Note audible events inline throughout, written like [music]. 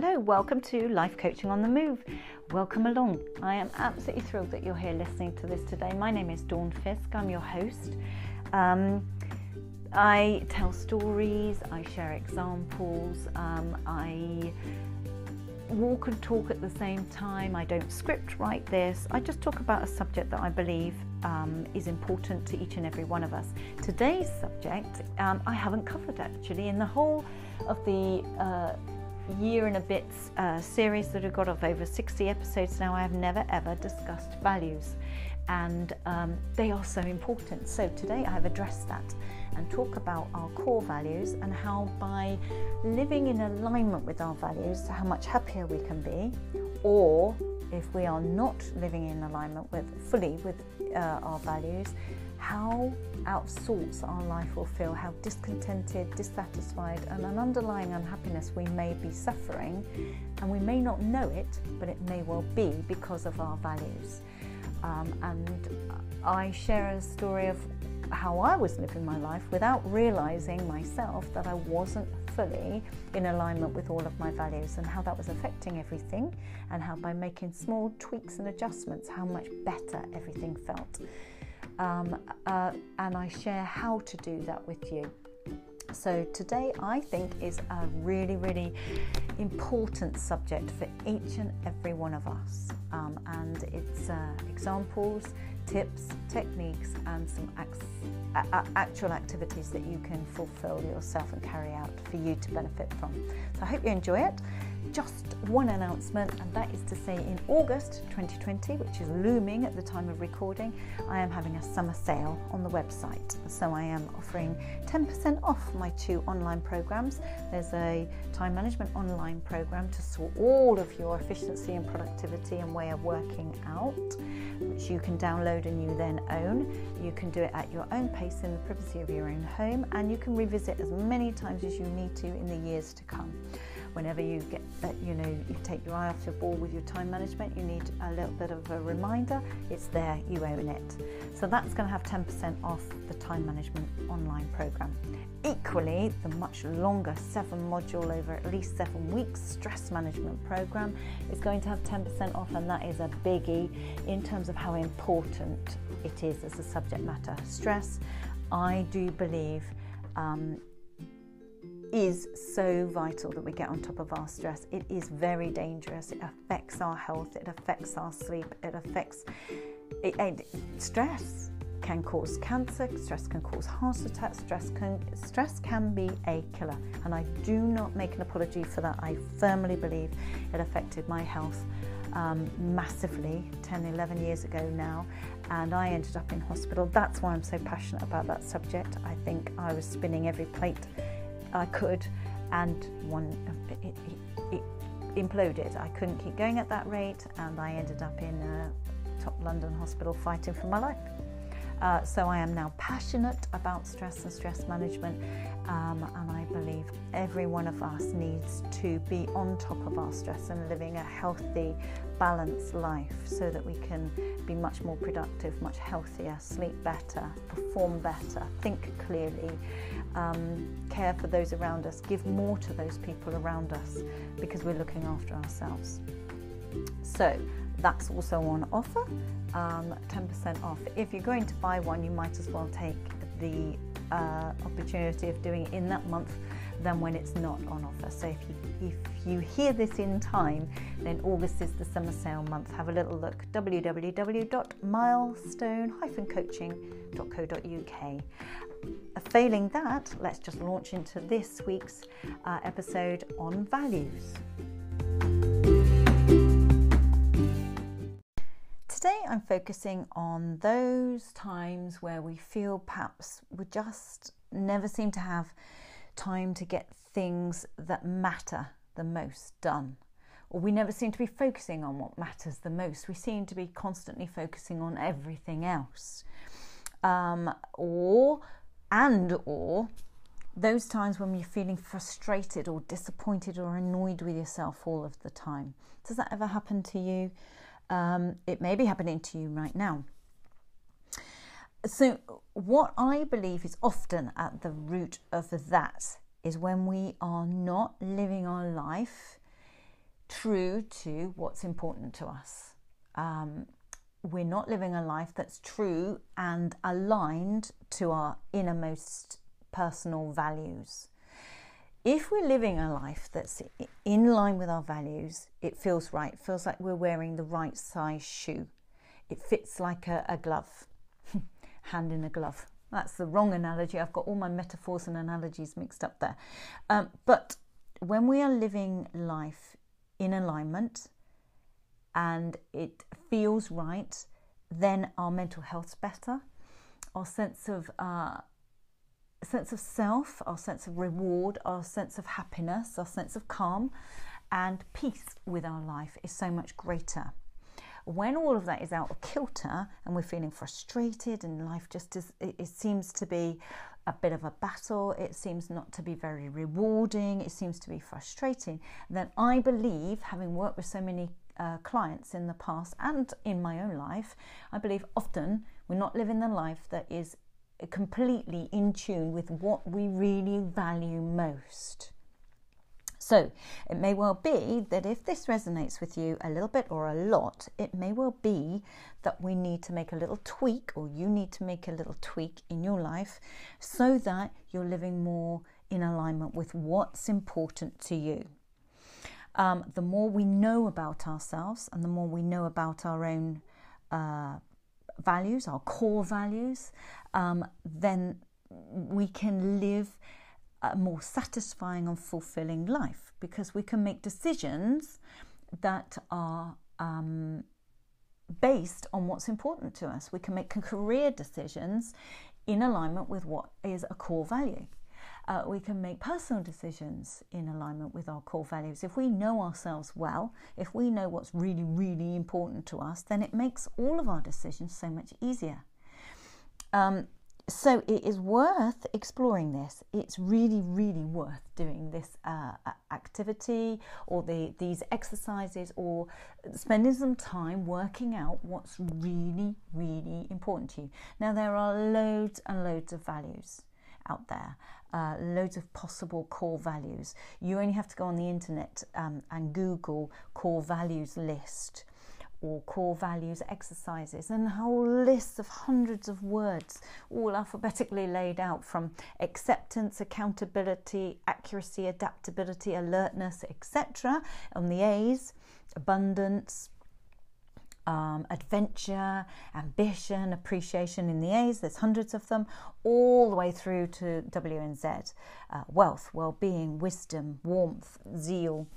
Hello, welcome to Life Coaching on the Move. Welcome along. I am absolutely thrilled that you're here listening to this today. My name is Dawn Fiske, I'm your host. Um, I tell stories, I share examples, um, I walk and talk at the same time. I don't script write this. I just talk about a subject that I believe um, is important to each and every one of us. Today's subject um, I haven't covered actually in the whole of the uh, year and a bit uh, series that I've got of over 60 episodes now, I have never ever discussed values, and um, they are so important. So today I have addressed that and talk about our core values and how by living in alignment with our values, how much happier we can be, or if we are not living in alignment with fully with uh, our values, how out of sorts our life will feel, how discontented, dissatisfied, and an underlying unhappiness we may be suffering, and we may not know it, but it may well be because of our values. Um, and I share a story of how I was living my life without realizing myself that I wasn't fully in alignment with all of my values and how that was affecting everything, and how by making small tweaks and adjustments, how much better everything felt um, uh, and I share how to do that with you. So, today I think is a really, really important subject for each and every one of us. Um, and it's uh, examples, tips, techniques, and some ac- actual activities that you can fulfill yourself and carry out for you to benefit from. So, I hope you enjoy it just one announcement, and that is to say, in August 2020, which is looming at the time of recording, I am having a summer sale on the website. So I am offering 10% off my two online programs. There's a time management online program to sort all of your efficiency and productivity and way of working out, which you can download and you then own. You can do it at your own pace in the privacy of your own home, and you can revisit as many times as you need to in the years to come whenever you get that you know you take your eye off your ball with your time management you need a little bit of a reminder it's there you own it. So that's going to have 10% off the time management online program. Equally the much longer seven module over at least seven weeks stress management program is going to have 10% off and that is a biggie in terms of how important it is as a subject matter. Stress i do believe um, is so vital that we get on top of our stress. It is very dangerous. It affects our health, it affects our sleep, it affects it, it, stress can cause cancer, stress can cause heart attacks, stress can stress can be a killer. And I do not make an apology for that. I firmly believe it affected my health um, massively 10, 11 years ago now, and I ended up in hospital. That's why I'm so passionate about that subject. I think I was spinning every plate I could, and one it, it, it, imploded. I couldn't keep going at that rate, and I ended up in a top London hospital fighting for my life. Uh, so I am now passionate about stress and stress management, um, and I believe every one of us needs to be on top of our stress and living a healthy, balanced life so that we can be much more productive, much healthier, sleep better, perform better, think clearly, um, care for those around us, give more to those people around us because we're looking after ourselves. So that's also on offer, um, 10% off. If you're going to buy one, you might as well take the uh, opportunity of doing it in that month than when it's not on offer. So if you, if you hear this in time, then August is the summer sale month. Have a little look www.milestone-coaching.co.uk. Failing that, let's just launch into this week's uh, episode on values. Focusing on those times where we feel perhaps we just never seem to have time to get things that matter the most done. Or we never seem to be focusing on what matters the most. We seem to be constantly focusing on everything else. Um, or, and or, those times when you're feeling frustrated or disappointed or annoyed with yourself all of the time. Does that ever happen to you? Um, it may be happening to you right now. So, what I believe is often at the root of that is when we are not living our life true to what's important to us. Um, we're not living a life that's true and aligned to our innermost personal values. If we're living a life that's in line with our values, it feels right. It feels like we're wearing the right size shoe. It fits like a, a glove, [laughs] hand in a glove. That's the wrong analogy. I've got all my metaphors and analogies mixed up there. Um, but when we are living life in alignment and it feels right, then our mental health's better. Our sense of uh, sense of self, our sense of reward, our sense of happiness, our sense of calm and peace with our life is so much greater. When all of that is out of kilter and we're feeling frustrated and life just is, it, seems to be a bit of a battle, it seems not to be very rewarding, it seems to be frustrating, then I believe, having worked with so many uh, clients in the past and in my own life, I believe often we're not living the life that is completely in tune with what we really value most. So, it may well be that if this resonates with you a little bit or a lot, it may well be that we need to make a little tweak, or you need to make a little tweak in your life so that you're living more in alignment with what's important to you. Um, the more we know about ourselves and the more we know about our own uh, values, our core values, um, then we can live a more satisfying and fulfilling life because we can make decisions that are um, based on what's important to us. We can make career decisions in alignment with what is a core value. Uh, we can make personal decisions in alignment with our core values. If we know ourselves well, if we know what's really, really important to us, then it makes all of our decisions so much easier. Um, so it is worth exploring this. It's really, really worth doing this uh, activity or the, these exercises or spending some time working out what's really, really important to you. Now, there are loads and loads of values out there, uh, loads of possible core values. You only have to go on the internet um, and Google core values list or core values exercises and a whole list of hundreds of words, all alphabetically laid out from acceptance, accountability, accuracy, adaptability, alertness, etc. On the A's, abundance, um, adventure, ambition, appreciation in the A's, there's hundreds of them, all the way through to W and Z uh, wealth, well being, wisdom, warmth, zeal,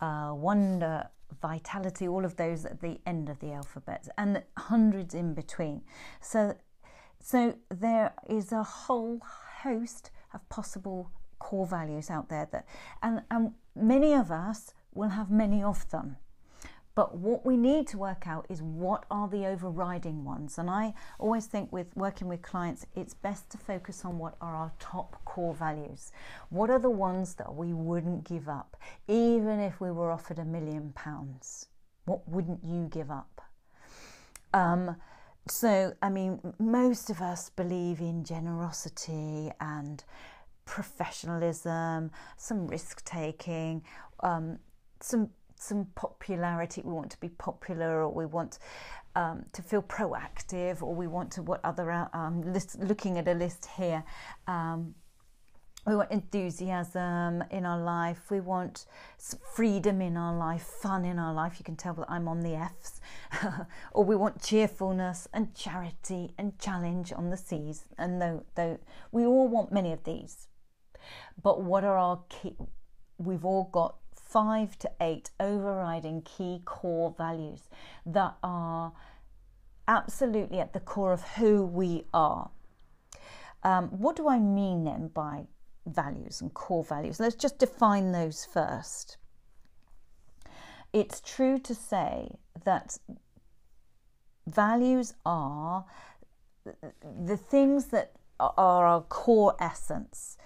uh, wonder, vitality, all of those at the end of the alphabet, and hundreds in between. So, so there is a whole host of possible core values out there that, and, and many of us will have many of them. But what we need to work out is what are the overriding ones. And I always think with working with clients, it's best to focus on what are our top core values. What are the ones that we wouldn't give up, even if we were offered a million pounds? What wouldn't you give up? Um, so, I mean, most of us believe in generosity and professionalism, some risk taking, um, some some popularity. We want to be popular, or we want um, to feel proactive, or we want to what other um, list, looking at a list here. Um, we want enthusiasm in our life. We want freedom in our life, fun in our life. You can tell that I'm on the F's. [laughs] or we want cheerfulness and charity and challenge on the C's. And though, though we all want many of these, but what are our key? We've all got five to eight overriding key core values that are absolutely at the core of who we are. Um, what do I mean then by values and core values? Let's just define those first. It's true to say that values are the things that are our core essence.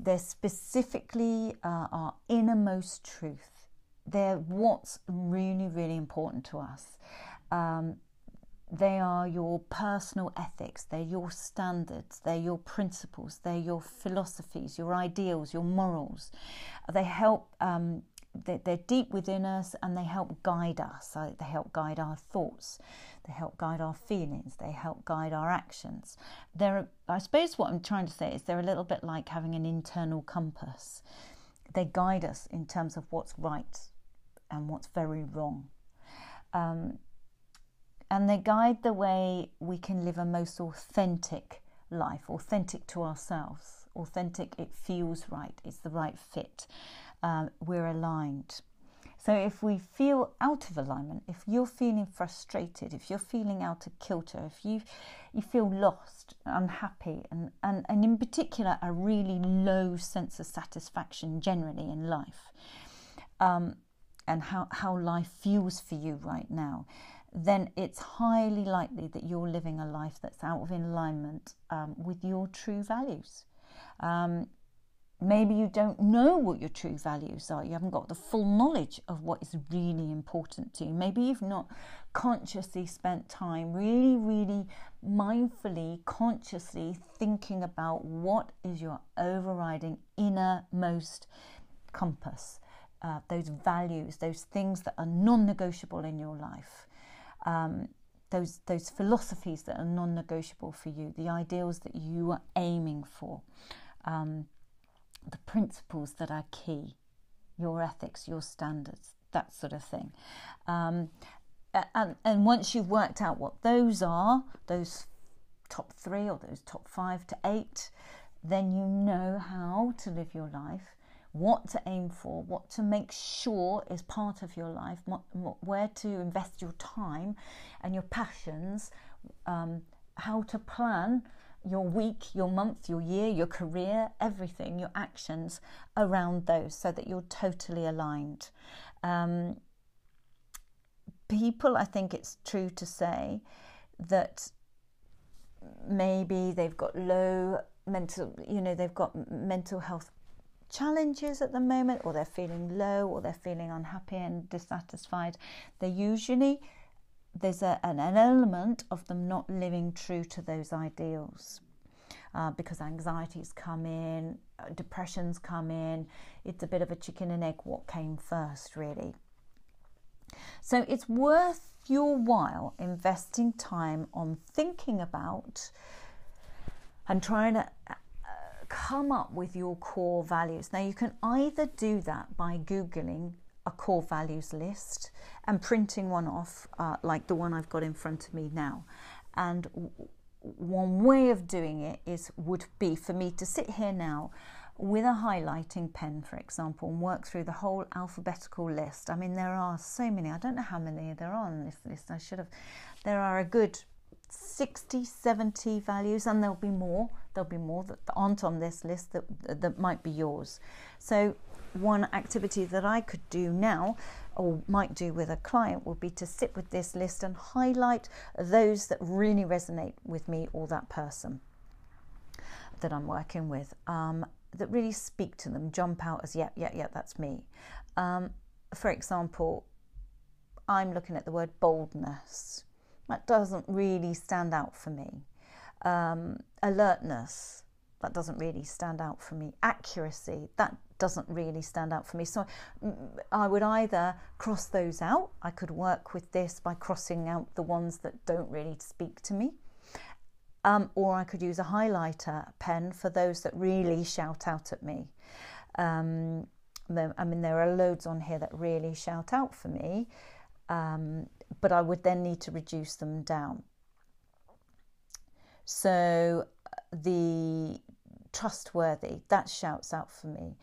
They're specifically uh, our innermost truth. They're what's really, really important to us. Um, they are your personal ethics, they're your standards, they're your principles, they're your philosophies, your ideals, your morals. They help um, they're deep within us and they help guide us. They help guide our thoughts, they help guide our feelings, they help guide our actions. They're, I suppose, what I'm trying to say is they're a little bit like having an internal compass. They guide us in terms of what's right and what's very wrong. Um, and they guide the way we can live a most authentic life, authentic to ourselves. Authentic, it feels right, it's the right fit um, we're aligned. So if we feel out of alignment, if you're feeling frustrated, if you're feeling out of kilter, if you you feel lost, unhappy, and, and, and in particular a really low sense of satisfaction generally in life, um, and how, how life feels for you right now, then it's highly likely that you're living a life that's out of alignment um, with your true values. Um, Maybe you don't know what your true values are. You haven't got the full knowledge of what is really important to you. Maybe you've not consciously spent time really, really mindfully, consciously thinking about what is your overriding innermost compass, uh, those values, those things that are non negotiable in your life. Um, those those philosophies that are non-negotiable for you, the ideals that you are aiming for. Um, the principles that are key, your ethics, your standards, that sort of thing. Um, and, and once you've worked out what those are, those top three or those top five to eight, then you know how to live your life, what to aim for, what to make sure is part of your life, where to invest your time and your passions, um, how to plan your week, your month, your year, your career, everything, your actions around those so that you're totally aligned. Um, people, I think it's true to say that maybe they've got low mental, you know, they've got mental health challenges at the moment, or they're feeling low, or they're feeling unhappy and dissatisfied. They usually there's a, an, an element of them not living true to those ideals. Uh, because anxieties come in, uh, depressions come in. It's a bit of a chicken and egg what came first, really. So it's worth your while investing time on thinking about and trying to uh, come up with your core values. Now, you can either do that by Googling a core values list and printing one off, uh, like the one I've got in front of me now. And one way of doing it is would be for me to sit here now with a highlighting pen, for example, and work through the whole alphabetical list. I mean, there are so many. I don't know how many there are on this list. I should have. There are a good 60, 70 values, and there'll be more. There'll be more that aren't on this list that that might be yours. So one activity that I could do now or might do with a client would be to sit with this list and highlight those that really resonate with me or that person that I'm working with, um, that really speak to them, jump out as, yeah, yeah, yeah, that's me. Um, for example, I'm looking at the word boldness. That doesn't really stand out for me. Um, alertness, that doesn't really stand out for me. Accuracy, that doesn't really stand out for me. So I would either cross those out, I could work with this by crossing out the ones that don't really speak to me. Um, or I could use a highlighter pen for those that really shout out at me. Um, I mean, there are loads on here that really shout out for me, um, but I would then need to reduce them down. So the trustworthy that shouts out for me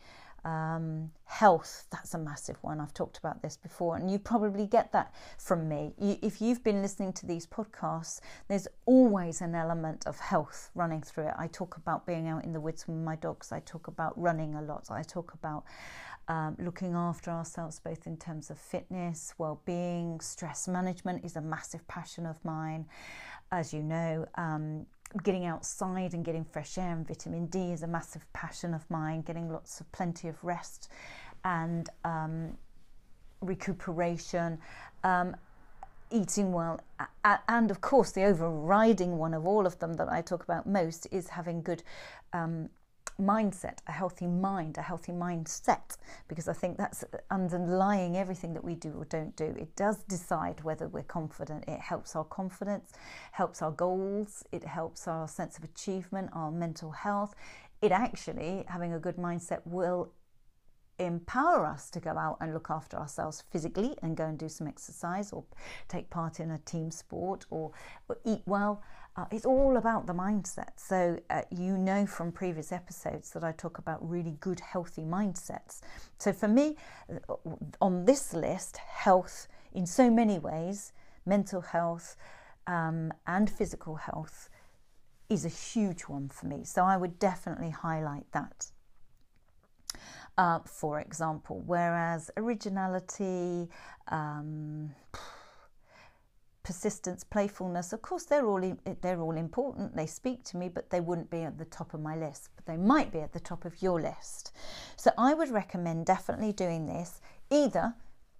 um, health, that's a massive one. I've talked about this before, and you probably get that from me. You, if you've been listening to these podcasts, there's always an element of health running through it. I talk about being out in the woods with my dogs, I talk about running a lot, I talk about um, looking after ourselves both in terms of fitness, well being, stress management is a massive passion of mine. As you know, um, getting outside and getting fresh air and vitamin D is a massive passion of mine. Getting lots of plenty of rest and um, recuperation, um, eating well, and of course, the overriding one of all of them that I talk about most is having good um, mindset, a healthy mind, a healthy mindset, because I think that's underlying everything that we do or don't do. It does decide whether we're confident. It helps our confidence, helps our goals, it helps our sense of achievement, our mental health. It actually, having a good mindset, will empower us to go out and look after ourselves physically and go and do some exercise or take part in a team sport or, or eat well. Uh, it's all about the mindset. So, uh, you know from previous episodes that I talk about really good, healthy mindsets. So, for me, uh, on this list, health in so many ways, mental health um, and physical health is a huge one for me. So, I would definitely highlight that. Uh, for example, whereas originality, um, persistence, playfulness. Of course, they're all they're all important. They speak to me, but they wouldn't be at the top of my list. But they might be at the top of your list. So I would recommend definitely doing this. Either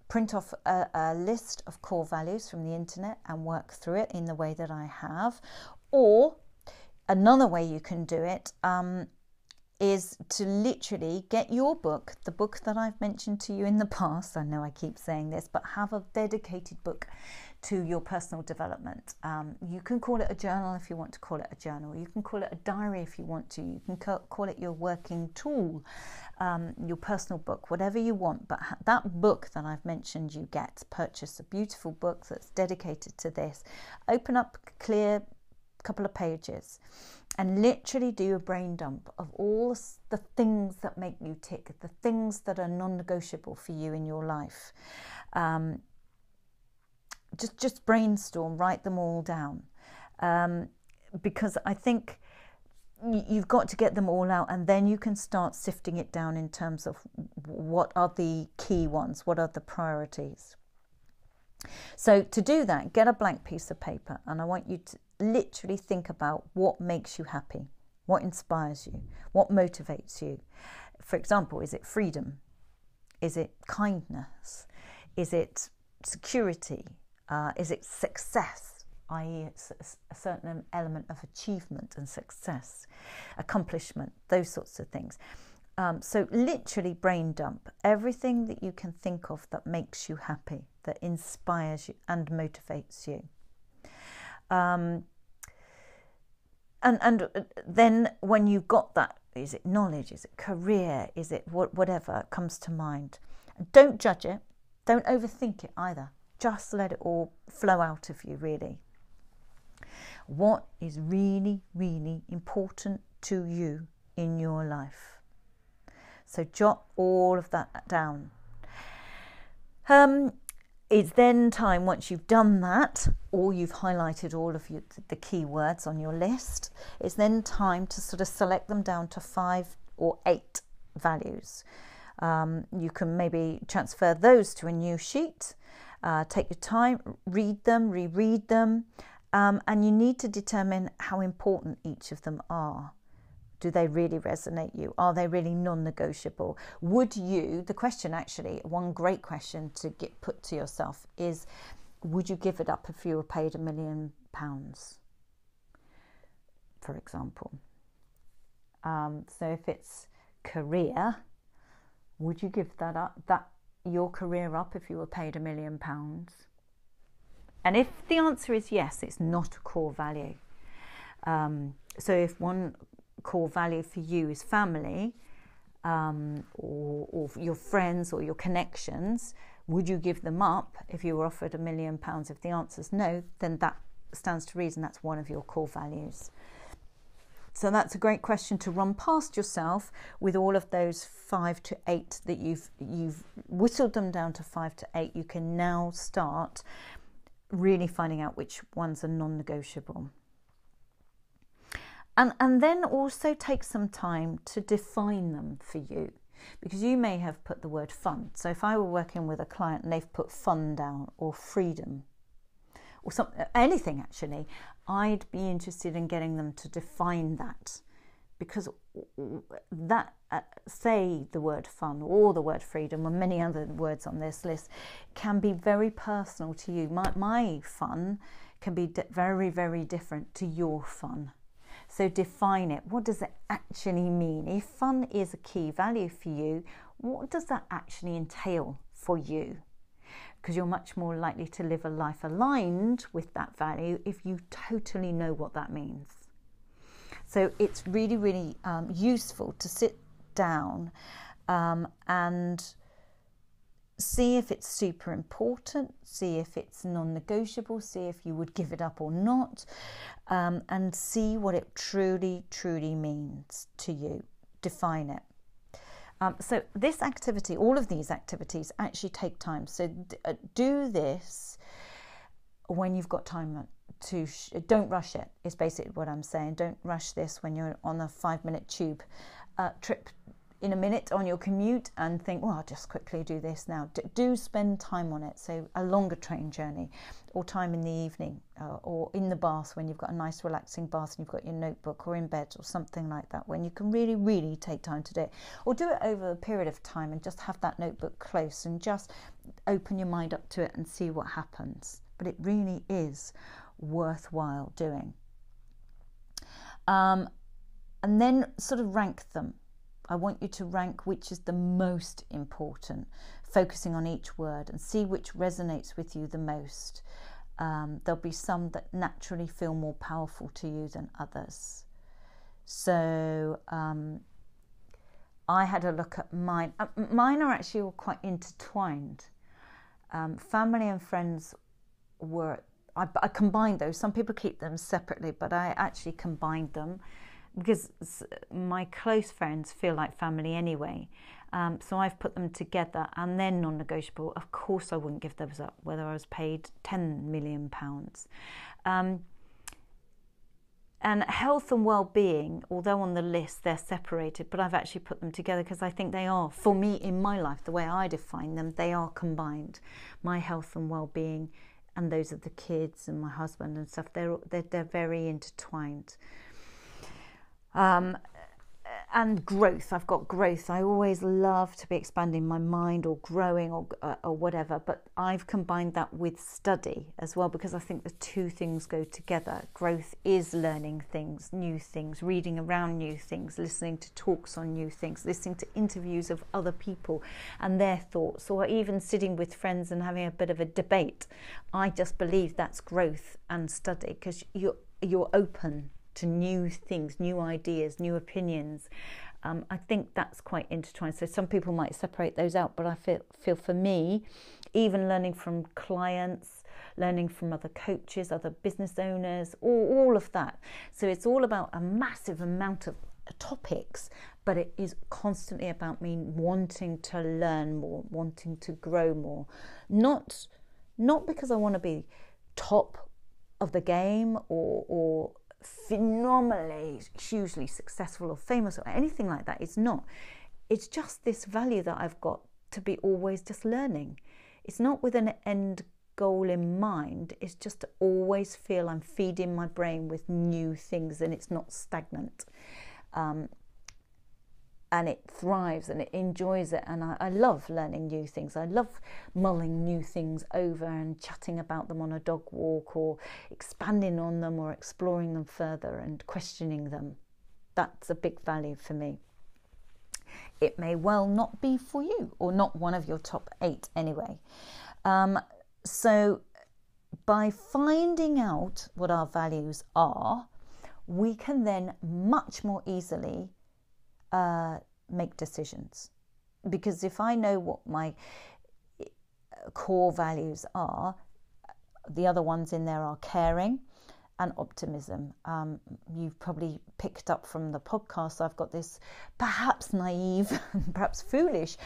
print off a, a list of core values from the internet and work through it in the way that I have, or another way you can do it um, is to literally get your book, the book that I've mentioned to you in the past. I know I keep saying this, but have a dedicated book to your personal development. Um, you can call it a journal if you want to call it a journal. You can call it a diary if you want to. You can call it your working tool, um, your personal book, whatever you want. But that book that I've mentioned, you get. Purchase a beautiful book that's dedicated to this. Open up, clear couple of pages and literally do a brain dump of all the things that make you tick, the things that are non negotiable for you in your life. Um, just just brainstorm, write them all down, um, because I think you've got to get them all out, and then you can start sifting it down in terms of what are the key ones, what are the priorities. So to do that, get a blank piece of paper, and I want you to literally think about what makes you happy, what inspires you, what motivates you. For example, is it freedom? Is it kindness? Is it security? Uh, is it success, i.e., a certain element of achievement and success, accomplishment, those sorts of things? Um, so, literally, brain dump everything that you can think of that makes you happy, that inspires you and motivates you. Um, and and uh, then when you've got that, is it knowledge? Is it career? Is it whatever comes to mind? Don't judge it. Don't overthink it either. Just let it all flow out of you, really. What is really, really important to you in your life? So jot all of that down. Um, it's then time, once you've done that, or you've highlighted all of your, the key words on your list, it's then time to sort of select them down to five or eight values. Um, you can maybe transfer those to a new sheet uh, take your time, read them, reread them, um, and you need to determine how important each of them are. Do they really resonate you? Are they really non negotiable? Would you, the question actually, one great question to get put to yourself is would you give it up if you were paid a million pounds, for example? Um, so if it's career, would you give that up? That your career up if you were paid a million pounds? And if the answer is yes, it's not a core value. Um, so if one core value for you is family, um, or, or your friends or your connections, would you give them up if you were offered a million pounds? If the answer is no, then that stands to reason that's one of your core values. So that's a great question to run past yourself with all of those five to eight that you've you've whistled them down to five to eight. You can now start really finding out which ones are non-negotiable. And and then also take some time to define them for you. Because you may have put the word fun. So if I were working with a client and they've put fun down or freedom, or some, anything actually, I'd be interested in getting them to define that because that uh, say the word fun or the word freedom or many other words on this list can be very personal to you my, my fun can be very very different to your fun So define it. What does it actually mean? If fun is a key value for you, what does that actually entail for you? Because you're much more likely to live a life aligned with that value if you totally know what that means. So it's really, really um, useful to sit down um, and see if it's super important, see if it's non negotiable, see if you would give it up or not, um, and see what it truly, truly means to you. Define it. Um, so, this activity, all of these activities actually take time. So, d- uh, do this when you've got time to, sh- don't rush it, is basically what I'm saying. Don't rush this when you're on a five minute tube uh, trip in a minute on your commute and think, well, I'll just quickly do this now. Do spend time on it. So, a longer train journey or time in the evening uh, or in the bath when you've got a nice relaxing bath and you've got your notebook or in bed or something like that when you can really, really take time to do it. Or do it over a period of time and just have that notebook close and just open your mind up to it and see what happens. But it really is worthwhile doing. Um, and then sort of rank them I want you to rank which is the most important, focusing on each word and see which resonates with you the most. Um, there'll be some that naturally feel more powerful to you than others. So um, I had a look at mine. Uh, mine are actually all quite intertwined. Um, family and friends were, I, I combined those. Some people keep them separately, but I actually combined them because my close friends feel like family anyway. Um, so I've put them together and they're non negotiable. Of course, I wouldn't give those up, whether I was paid £10 million. Um, and health and well-being although on the list they're separated but i've actually put them together because i think they are for me in my life the way i define them they are combined my health and well-being and those of the kids and my husband and stuff they're they're, they're very intertwined um, and growth. I've got growth. I always love to be expanding my mind or growing or, uh, or whatever, but I've combined that with study as well because I think the two things go together. Growth is learning things, new things, reading around new things, listening to talks on new things, listening to interviews of other people and their thoughts, or even sitting with friends and having a bit of a debate. I just believe that's growth and study because you're, you're open to new things, new ideas, new opinions. Um, I think that's quite intertwined. So some people might separate those out, but I feel feel for me, even learning from clients, learning from other coaches, other business owners, all, all of that. So it's all about a massive amount of topics, but it is constantly about me wanting to learn more, wanting to grow more. Not not because I want to be top of the game or or phenomenally, hugely successful or famous or anything like that. It's not. It's just this value that I've got to be always just learning. It's not with an end goal in mind. It's just to always feel I'm feeding my brain with new things and it's not stagnant. Um, and it thrives and it enjoys it. And I, I, love learning new things. I love mulling new things over and chatting about them on a dog walk or expanding on them or exploring them further and questioning them. That's a big value for me. It may well not be for you or not one of your top eight anyway. Um, so, by finding out what our values are, we can then much more easily uh, make decisions. Because if I know what my uh, core values are, the other ones in there are caring and optimism. Um, you've probably picked up from the podcast, I've got this perhaps naive, [laughs] perhaps foolish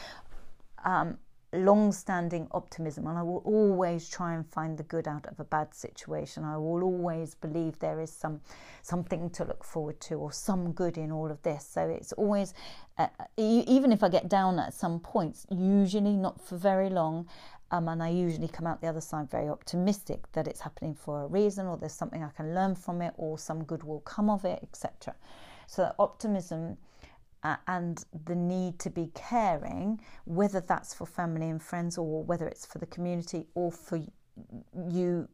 um, long standing optimism, and I will always try and find the good out of a bad situation. I will always believe there is some something to look forward to or some good in all of this. So it's always, uh, even if I get down at some points, usually not for very long. Um, and I usually come out the other side very optimistic that it's happening for a reason, or there's something I can learn from it, or some good will come of it, etc. So optimism uh, and the need to be caring, whether that's for family and friends or whether it's for the community or for you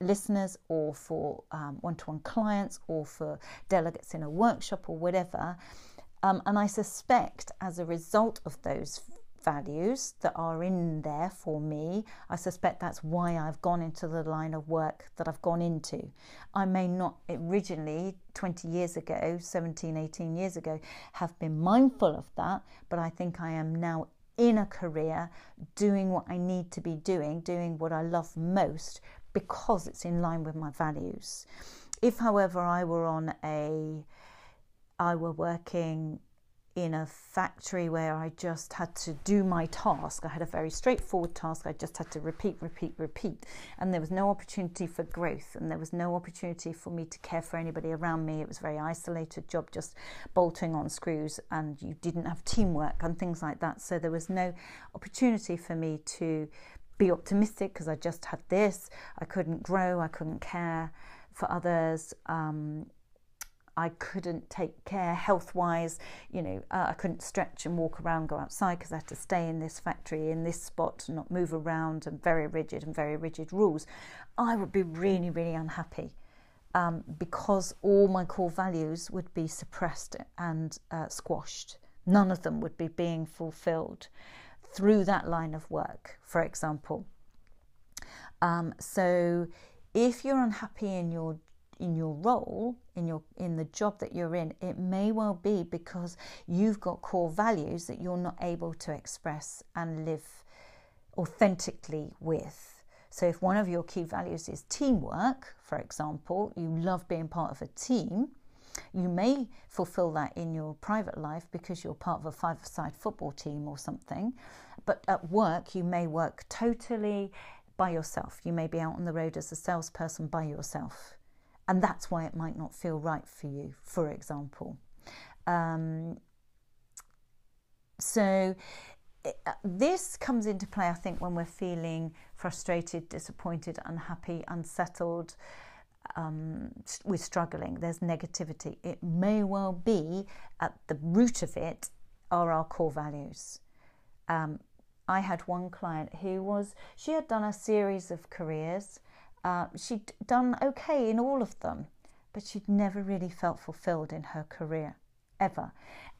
listeners or for one to one clients or for delegates in a workshop or whatever. Um, and I suspect as a result of those values that are in there for me. I suspect that's why I've gone into the line of work that I've gone into. I may not originally, 20 years ago, 17, 18 years ago, have been mindful of that, but I think I am now in a career doing what I need to be doing, doing what I love most because it's in line with my values. If, however, I were on a I were working in a factory where I just had to do my task. I had a very straightforward task. I just had to repeat, repeat, repeat. And there was no opportunity for growth and there was no opportunity for me to care for anybody around me. It was a very isolated job, just bolting on screws, and you didn't have teamwork and things like that. So there was no opportunity for me to be optimistic because I just had this. I couldn't grow, I couldn't care for others. Um, I couldn't take care health wise. You know, uh, I couldn't stretch and walk around, go outside because I had to stay in this factory, in this spot, and not move around, and very rigid and very rigid rules. I would be really, really unhappy um, because all my core values would be suppressed and uh, squashed. None of them would be being fulfilled through that line of work, for example. Um, so, if you're unhappy in your in your role in your in the job that you're in it may well be because you've got core values that you're not able to express and live authentically with. So if one of your key values is teamwork for example you love being part of a team you may fulfill that in your private life because you're part of a five side football team or something. But at work you may work totally by yourself. You may be out on the road as a salesperson by yourself and that's why it might not feel right for you, for example. Um, so, uh, this comes into play, I think, when we're feeling frustrated, disappointed, unhappy, unsettled, um, we're struggling, there's negativity. It may well be at the root of it are our core values. Um, I had one client who was, she had done a series of careers uh, she'd done okay in all of them, but she'd never really felt fulfilled in her career, ever.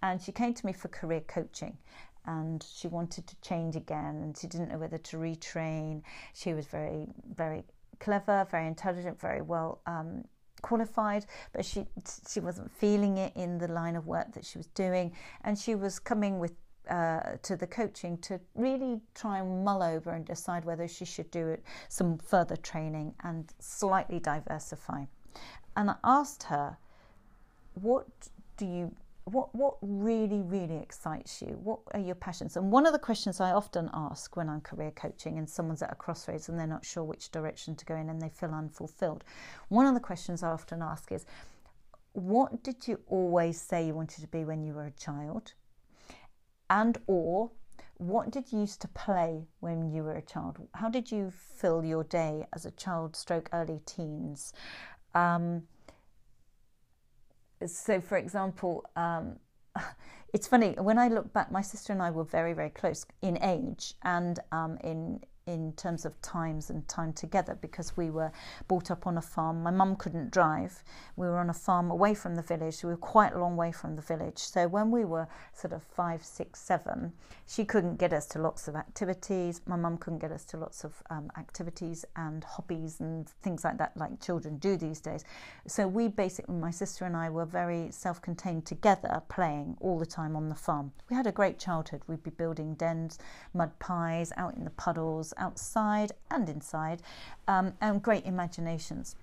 And she came to me for career coaching and she wanted to change again and she didn't know whether to retrain. She was very, very clever, very intelligent, very well um, qualified, but she she wasn't feeling it in the line of work that she was doing, and she was coming with uh, to the coaching to really try and mull over and decide whether she should do it, some further training and slightly diversify. And I asked her, what do you what what really really excites you? What are your passions? And one of the questions i often ask when i'm career coaching and someone's at a crossroads and they're not sure which direction to go in and they feel unfulfilled one of the questions i often ask is what did you always say you wanted to be when you were a child and or what did you used to play when you were a child? How did you fill your day as a child stroke early teens? Um, so, for example, um, [laughs] it's funny when I look back. My sister and I were very, very close in age and um, in in terms of times and time together because we were brought up on a farm. My mum couldn't drive. We were on a farm away from the village. We were quite a long way from the village. So when we were sort of five, six, seven, she couldn't get us to lots of activities. My mum couldn't get us to lots of um, activities and hobbies and things like that, like children do these days. So we basically, my sister and I, were very self contained together, playing all the time on the farm. We had a great childhood. We'd be building dens, mud pies, out in the puddles, outside and inside, um, and great imaginations.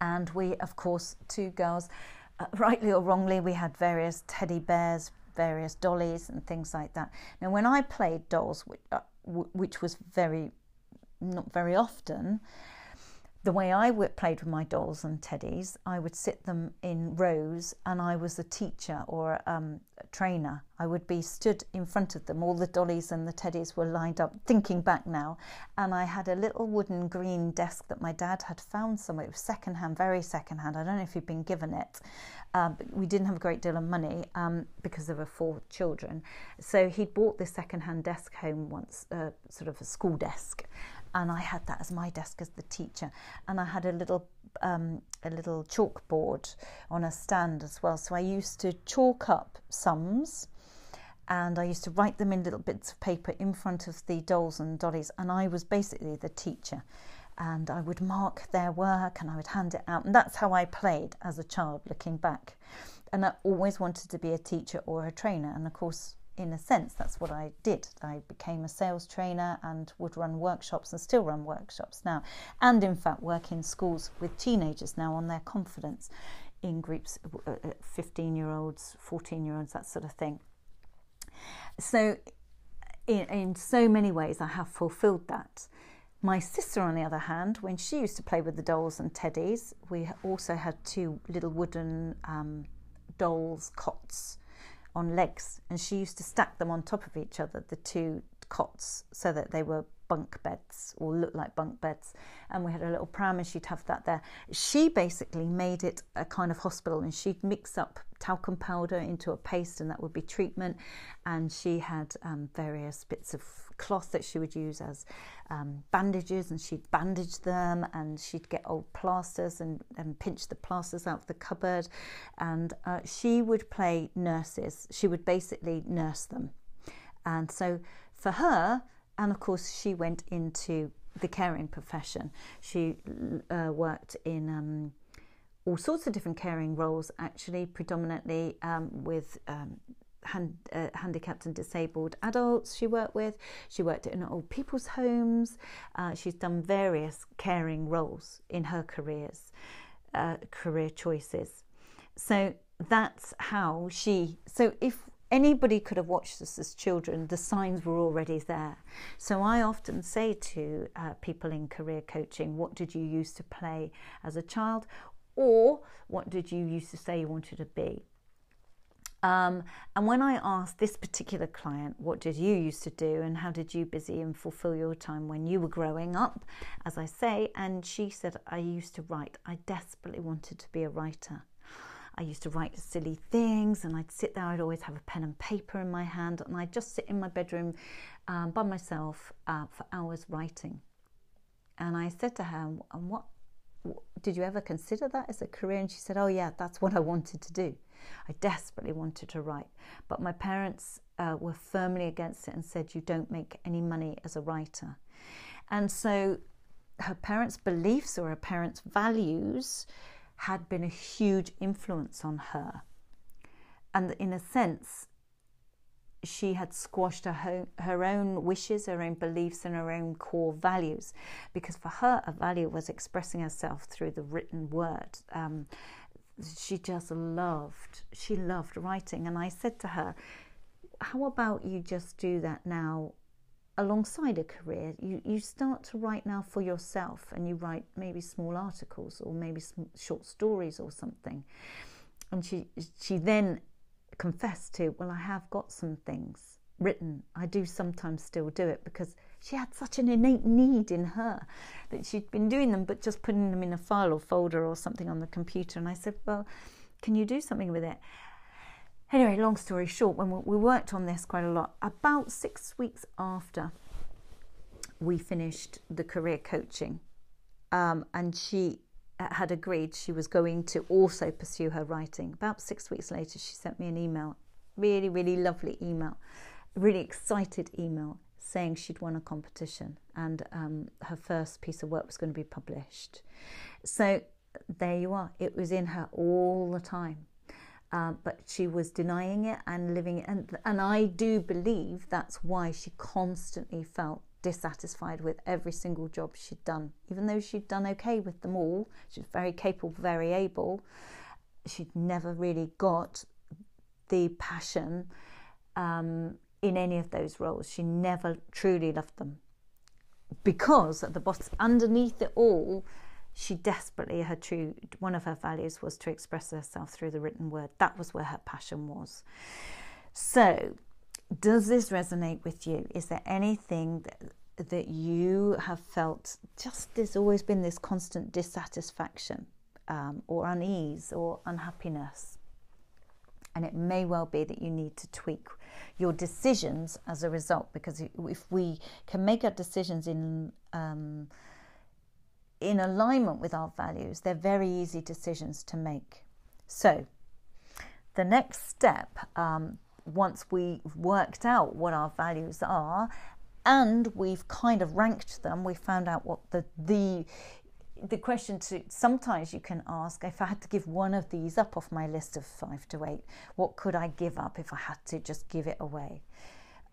And we, of course, two girls, uh, rightly or wrongly, we had various teddy bears, various dollies, and things like that. Now, when I played dolls, which, uh, which was very not very often, the way I played with my dolls and teddies, I would sit them in rows and I was a teacher or um, a trainer. I would be stood in front of them. All the dollies and the teddies were lined up, thinking back now. And I had a little wooden green desk that my dad had found somewhere. It was secondhand, very secondhand. I don't know if he'd been given it. Um, we didn't have a great deal of money um, because there were four children. So he'd bought this secondhand desk home once, uh, sort of a school desk and I had that as my desk as the teacher, and I had a little um, a little chalkboard on a stand as well. So I used to chalk up sums and I used to write them in little bits of paper in front of the dolls and dollies, and I was basically the teacher. And I would mark their work and I would hand it out, and that's how I played as a child looking back. And I always wanted to be a teacher or a trainer, and of course, in a sense, that's what I did. I became a sales trainer and would run workshops and still run workshops now, and in fact, work in schools with teenagers now on their confidence in groups, uh, uh, 15 year olds, 14 year olds, that sort of thing. So, in, in so many ways, I have fulfilled that. My sister, on the other hand, when she used to play with the dolls and teddies, we also had two little wooden um, dolls cots on legs, and she used to stack them on top of each other, the two cots, so that they were bunk beds or looked like bunk beds. And we had a little pram, and she'd have that there. She basically made it a kind of hospital, and she'd mix up talcum powder into a paste, and that would be treatment. And she had um, various bits of cloth that she would use as um, bandages, and she'd bandage them, and she'd get old plasters and, and pinch the plasters out of the cupboard. And uh, she would play nurses. She would basically nurse them. And so for her, and of course, she went into the caring profession. She uh, worked in um, all sorts of different caring roles, actually, predominantly um, with um, hand, uh, handicapped and disabled adults she worked with. She worked in old people's homes. Uh, she's done various caring roles in her careers, uh, career choices. So that's how she. So if anybody could have watched us as children, the signs were already there. So I often say to uh, people in career coaching, what did you used to play as a child? Or what did you used to say you wanted to be? Um, and when I asked this particular client, what did you used to do and how did you busy and fulfill your time when you were growing up, as I say, and she said, I used to write. I desperately wanted to be a writer. I used to write silly things and I'd sit there, I'd always have a pen and paper in my hand, and I'd just sit in my bedroom um, by myself uh, for hours writing. And I said to her, and what did you ever consider that as a career? And she said, Oh, yeah, that's what I wanted to do. I desperately wanted to write. But my parents uh, were firmly against it and said, You don't make any money as a writer. And so her parents' beliefs or her parents' values had been a huge influence on her. And in a sense, she had squashed her, her own wishes, her own beliefs, and her own core values. Because for her, a value was expressing herself through the written word. Um, she just loved, she loved writing. And I said to her, How about you just do that now alongside a career, you, you start to write now for yourself and you write maybe small articles or maybe short stories or something. And she, she then confessed to, Well, I have got some things written. I do sometimes still do it because she had such an innate need in her that she'd been doing them, but just putting them in a file or folder or something on the computer. And I said, Well, can you do something with it? Anyway, long story short, when we worked on this quite a lot, about six weeks after we finished the career coaching, um, and she had agreed she was going to also pursue her writing. About six weeks later, she sent me an email, really, really lovely email, really excited email saying she'd won a competition and um, her first piece of work was going to be published. So there you are. It was in her all the time. Uh, but she was denying it and living it. And, and I do believe that's why she constantly felt dissatisfied with every single job she'd done. Even though she'd done okay with them all, she was very capable, very able, she'd never really got the passion um, in any of those roles. She never truly loved them. Because at the bottom, underneath it all, she desperately her true one of her values was to express herself through the written word. That was where her passion was. So does this resonate with you? Is there anything that, that you have felt just there's always been this constant dissatisfaction um, or unease or unhappiness? And it may well be that you need to tweak your decisions as a result, because if we can make our decisions in um, in alignment with our values, they're very easy decisions to make. So, the next step, um, once we've worked out what our values are and we've kind of ranked them, we found out what the the the question to sometimes you can ask if I had to give one of these up off my list of five to eight, what could I give up if I had to just give it away?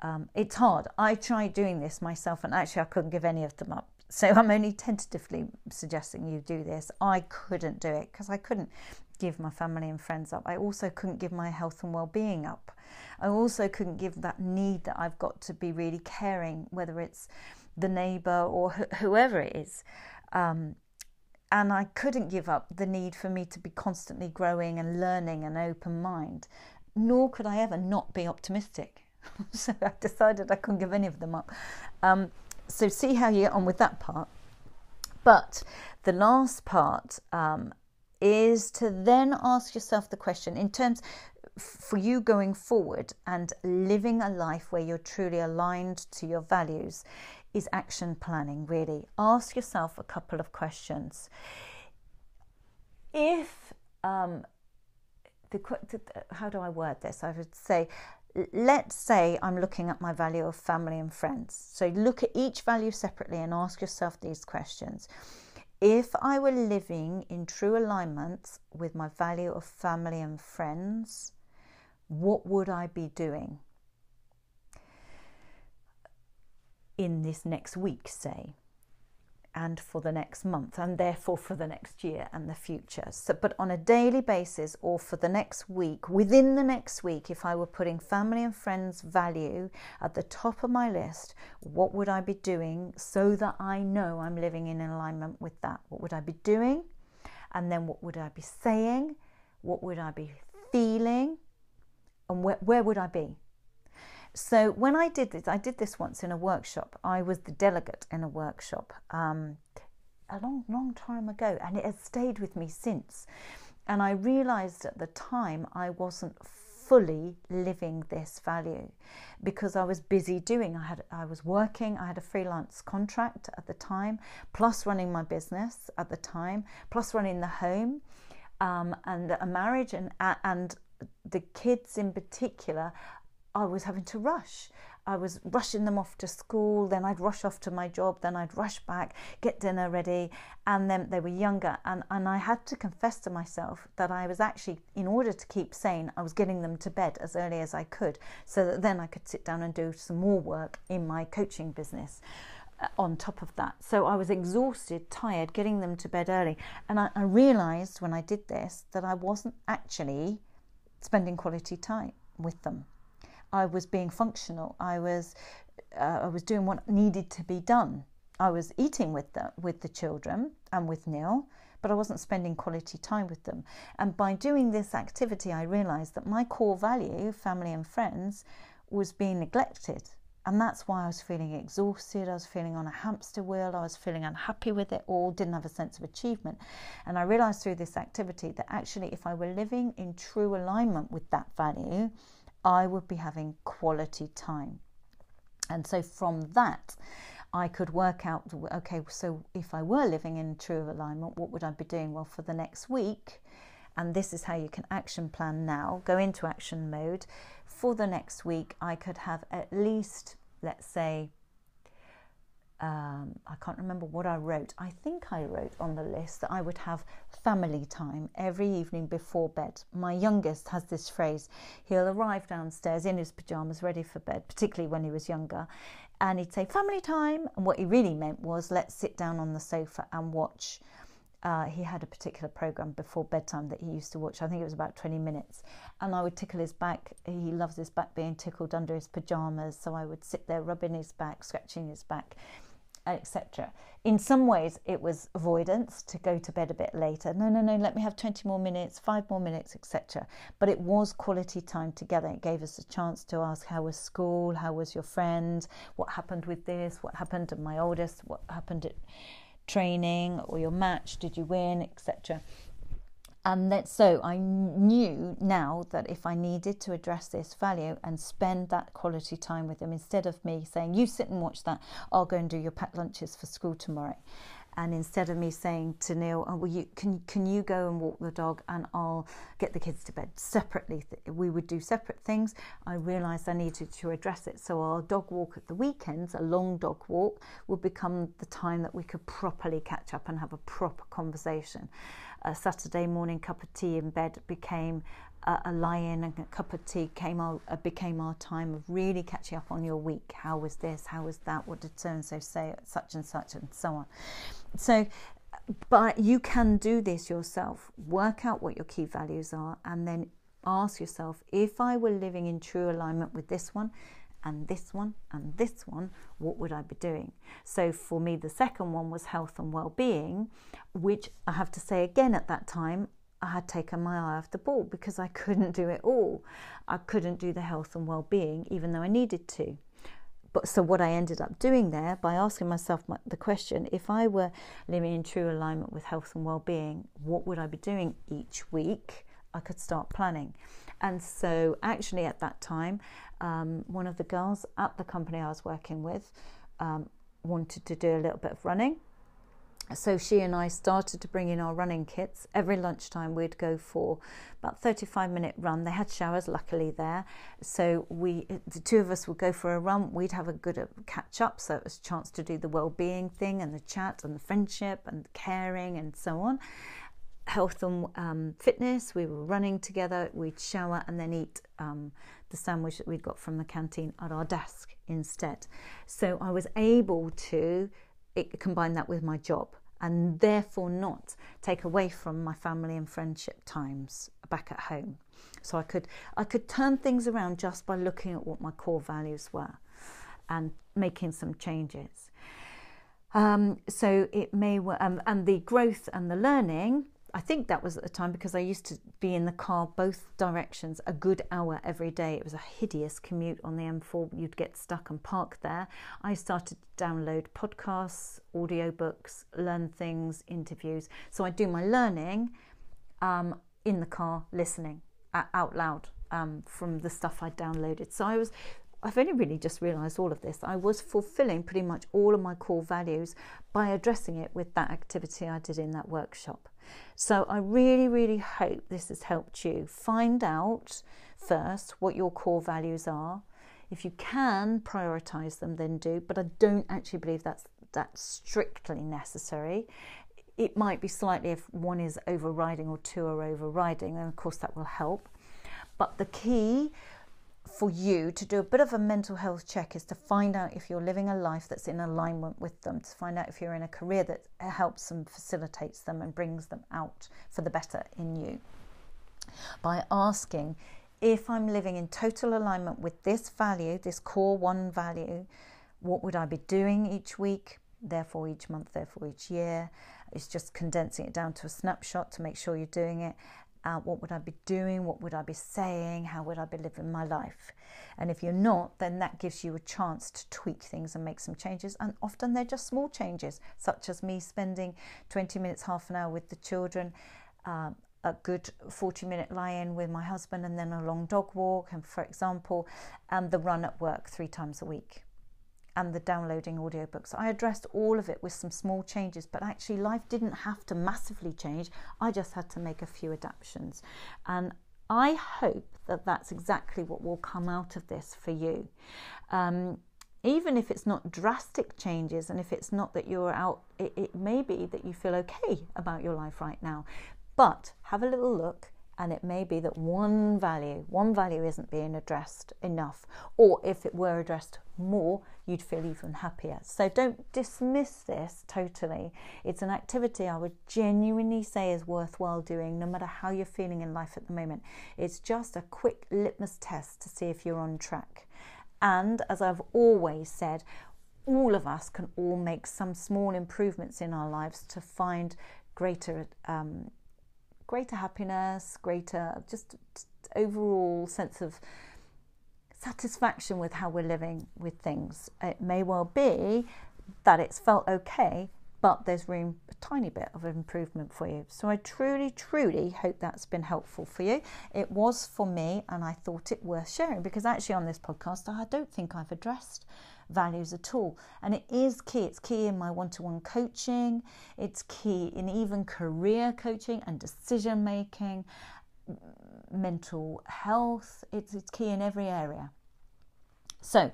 Um, it's hard. I tried doing this myself, and actually, I couldn't give any of them up. So I'm only tentatively suggesting you do this. I couldn't do it because I couldn't give my family and friends up. I also couldn't give my health and well-being up. I also couldn't give that need that I've got to be really caring, whether it's the neighbour or wh- whoever it is. Um, and I couldn't give up the need for me to be constantly growing and learning an open mind, nor could I ever not be optimistic. [laughs] so I decided I couldn't give any of them up. Um, so see how you get on with that part. But the last part um, is to then ask yourself the question in terms for you going forward and living a life where you're truly aligned to your values is action planning, really. Ask yourself a couple of questions. If, um, the, how do I word this? I would say, let's say I'm looking at my value of family and friends. So look at each value separately and ask yourself these questions. If I were living in true alignment with my value of family and friends, what would I be doing? in this next week, say, and for the next month, and therefore for the next year and the future. So, but on a daily basis or for the next week, within the next week, if I were putting family and friends' value at the top of my list, what would I be doing so that I know I'm living in alignment with that? What would I be doing? And then what would I be saying? What would I be feeling? And where, where would I be? So when I did this, I did this once in a workshop. I was the delegate in a workshop um, a long, long time ago, and it has stayed with me since. And I realized at the time I wasn't fully living this value because I was busy doing. I had I was working. I had a freelance contract at the time, plus running my business at the time, plus running the home, um, and a marriage, and and the kids in particular. I was having to rush. I was rushing them off to school, then I'd rush off to my job, then I'd rush back, get dinner ready, and then they were younger. And, and I had to confess to myself that I was actually, in order to keep sane, I was getting them to bed as early as I could so that then I could sit down and do some more work in my coaching business uh, on top of that. So I was exhausted, tired, getting them to bed early. And I, I realized when I did this that I wasn't actually spending quality time with them. I was being functional. I was uh, I was doing what needed to be done. I was eating with the with the children and with Neil, but I wasn't spending quality time with them. And by doing this activity, I realised that my core value, family and friends, was being neglected. And that's why I was feeling exhausted. I was feeling on a hamster wheel. I was feeling unhappy with it all, didn't have a sense of achievement. And I realized through this activity that actually, if I were living in true alignment with that value, I would be having quality time. And so from that, I could work out okay, so if I were living in true alignment, what would I be doing? Well, for the next week, and this is how you can action plan now, go into action mode. For the next week, I could have at least, let's say, um, I can't remember what I wrote. I think I wrote on the list that I would have family time every evening before bed. My youngest has this phrase he'll arrive downstairs in his pajamas ready for bed, particularly when he was younger, and he'd say, Family time. And what he really meant was, Let's sit down on the sofa and watch. Uh, he had a particular program before bedtime that he used to watch. I think it was about 20 minutes. And I would tickle his back. He loves his back being tickled under his pajamas. So I would sit there rubbing his back, scratching his back etc. In some ways, it was avoidance to go to bed a bit later. No, no, no, let me have 20 more minutes, five more minutes, etc. But it was quality time together. It gave us a chance to ask, How was school? How was your friend? What happened with this? What happened to my oldest? What happened at training or your match? Did you win? etc. And that so I knew now that if I needed to address this value and spend that quality time with them, instead of me saying, You sit and watch that, I'll go and do your packed lunches for school tomorrow and instead of me saying to Neil, "Oh, you can can you go and walk the dog, and I'll get the kids to bed separately," we would do separate things. I realised I needed to address it, so our dog walk at the weekends, a long dog walk, would become the time that we could properly catch up and have a proper conversation. A Saturday morning cup of tea in bed became a, a lie-in and a cup of tea came our, uh, became our time of really catching up on your week. How was this? How was that? What did so and so say? Such and such and so on. So, but you can do this yourself. Work out what your key values are, and then ask yourself: if I were living in true alignment with this one, and this one and this one, what would I be doing? So for me, the second one was health and well-being, which I have to say again at that time, I had taken my eye off the ball because I [laughs] couldn't do it all. I couldn't do the health and well-being, even though I needed to. But so what I ended up doing there by asking myself the question: if I were living in true alignment with health and well-being, what would I be doing each week? I could start planning. And so, actually, at that time, um, one of the girls at the company I was working with um, wanted to do a little bit of running so she and I started to bring in our running kits. Every lunchtime we'd go for about 35 minute run. They had showers luckily there. So we the two of us would go for a run. We'd have a good uh, catch up so it was a chance to do the well-being thing and the chat and the friendship and caring and so on. Health and um, fitness, we were running together, we'd shower and then eat um, the sandwich that we'd got from the canteen at our desk instead. So I was able to it, combine that with my job and therefore not take away from my family and friendship times back at home. So I could I could turn things around just by looking at what my core values were and making some changes. Um, so it may um, and the growth and the learning I think that was at the time because I used to be in the car both directions a good hour every day. It was a hideous commute on the M4. You'd get stuck and park there. I started to download podcasts, audiobooks, learn things, interviews. So I do my learning um, in the car, listening out loud um, from the stuff I downloaded. So I was I've only really just realised all of this. I was fulfilling pretty much all of my core values by addressing it with that activity I did in that workshop. So I really, really hope this has helped you. Find out first what your core values are. If you can prioritize them, then do. But I don't actually believe that's that's strictly necessary. It might be slightly if one is overriding or two are overriding, then of course that will help. But the key for you to do a bit of a mental health check is to find out if you're living a life that's in alignment with them, to find out if you're in a career that helps them, facilitates them, and brings them out for the better in you. By asking if I'm living in total alignment with this value, this core one value, what would I be doing each week, therefore each month, therefore each year? It's just condensing it down to a snapshot to make sure you're doing it uh, what would I be doing? What would I be saying? How would I be living my life? And if you're not, then that gives you a chance to tweak things and make some changes. And often they're just small changes, such as me spending 20 minutes, half an hour with the children, um, a good 40 minute lie in with my husband, and then a long dog walk, and for example, and the run at work three times a week and the downloading audiobooks. I addressed all of it with some small changes, but actually, life didn't have to massively change. I just had to make a few adaptations. And I hope that that's exactly what will come out of this for you. Um, even if it's not drastic changes and if it's not that you're out, it, it may be that you feel okay about your life right now. But have a little look and it may be that one value, one value isn't being addressed enough, or if it were addressed more, you'd feel even happier. So don't dismiss this totally. It's an activity I would genuinely say is worthwhile doing, no matter how you're feeling in life at the moment. It's just a quick litmus test to see if you're on track. And as I've always said, all of us can all make some small improvements in our lives to find greater um, greater happiness, greater just overall sense of satisfaction with how we're living with things. It may well be that it's felt okay but there's room a tiny bit of improvement for you. So I truly, truly hope that's been helpful for you. It was for me, and I thought it worth sharing because actually on this podcast, I don't think I've addressed values at all. And it is key. It's key in my one to one coaching, it's key in even career coaching and decision making, mental health. It's, it's key in every area. So,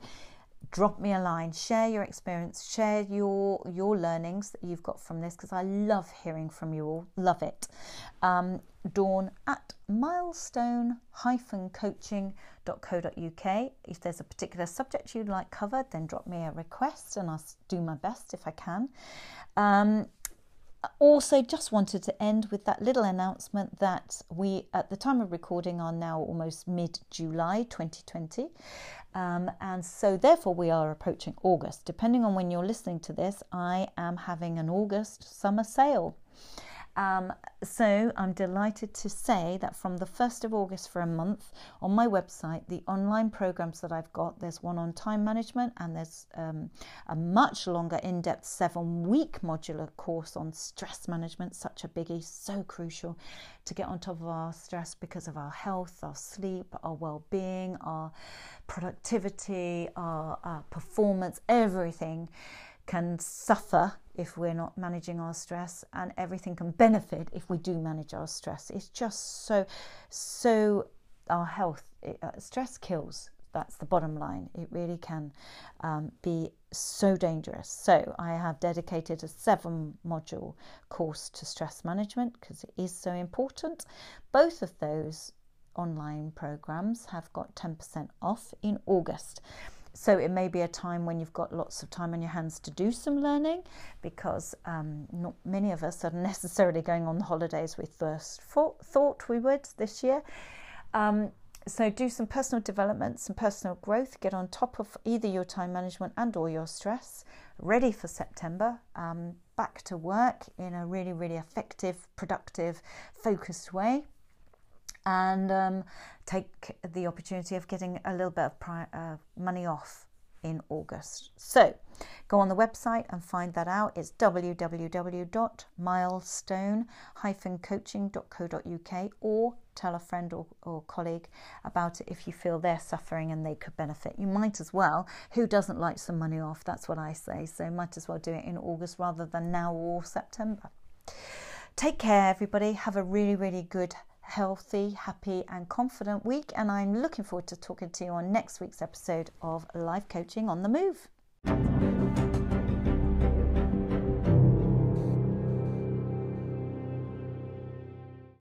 drop me a line share your experience share your your learnings that you've got from this because i love hearing from you all. Love it. Um, dawn at milestone-coaching.co.uk if there's a particular subject you'd like covered then drop me a request and i'll do my best if i can. Um, also just wanted to end with that little announcement that we at the time of recording are now almost mid July 2020 um, and so therefore we are approaching August. Depending on when you're listening to this I am having an August summer sale um, so I'm delighted to say that from the 1st of August for a month on my website, the online programs that I've got, there's one on time management and there's um, a much longer in depth seven week modular course on stress management, such a biggie, so crucial to get on top of our stress because of our health, our sleep, our well being, our productivity, our, our performance, everything can suffer if we're not managing our stress, and everything can benefit if we do manage our stress. It's just so, so our health, it, uh, stress kills. That's the bottom line. It really can um, be so dangerous. So, I have dedicated a seven module course to stress management because it is so important. Both of those online programs have got 10% off in August. So it may be a time when you've got lots of time on your hands to do some learning because um, not many of us are [laughs] necessarily going on the holidays we first thought we would this year. Um, so do some personal development, some personal growth, get on top of either your time management and or your stress, ready for September, um, back to work in a really, really effective, productive, focused way and um, take the opportunity of getting a little bit of pri- uh, money off in August. So go on the website and find that out. It's www.milestone-coaching.co.uk or tell a friend or, or colleague about it if you feel they're suffering and they could benefit. You might as well. Who doesn't like some money off? That's what I say. So might as well do it in August rather than now or September. Take care, everybody. Have a really, really good healthy, happy, and confident week. And I'm looking forward to talking to you on next week's episode of Life Coaching on the Move.